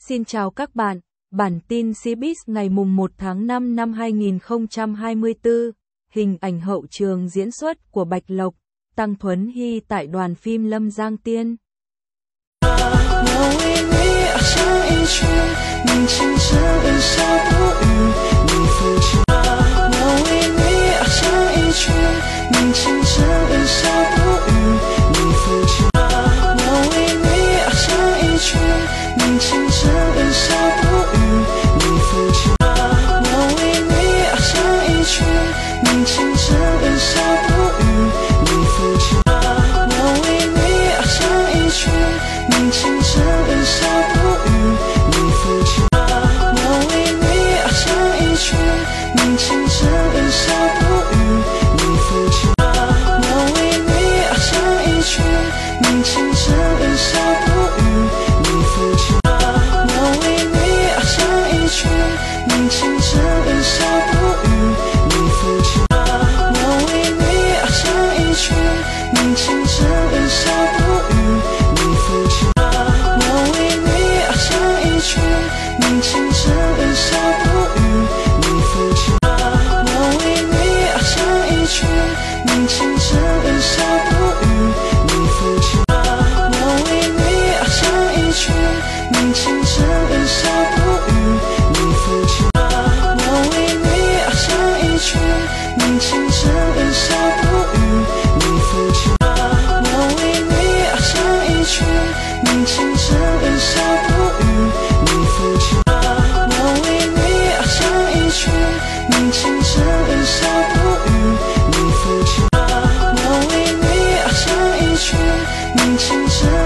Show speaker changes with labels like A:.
A: Xin chào các bạn, bản tin Cbiz ngày mùng 1 tháng 5 năm 2024, hình ảnh hậu trường diễn xuất của Bạch Lộc, Tăng Thuấn Hy tại đoàn phim Lâm Giang Tiên.
B: 你倾城，一笑不语，你肤浅，我为你唱一曲。你倾城，一笑不语，你肤浅，我为你唱一曲。你倾城，一笑不语，你肤浅，我为你唱一曲。你倾城，一笑不语，你肤浅，我为你唱一曲。你倾。你倾城一笑不语，你肤浅。我为你唱一曲。你倾城一笑不语，你肤浅。我为你唱一曲。你倾城一笑不语，你肤浅。我为你唱一曲。你倾城一笑不语，你肤浅。我为你唱一曲。你倾城一笑。倾城一笑不语你负情我为你唱一曲你倾城一笑不语你负情我为你唱一曲你倾城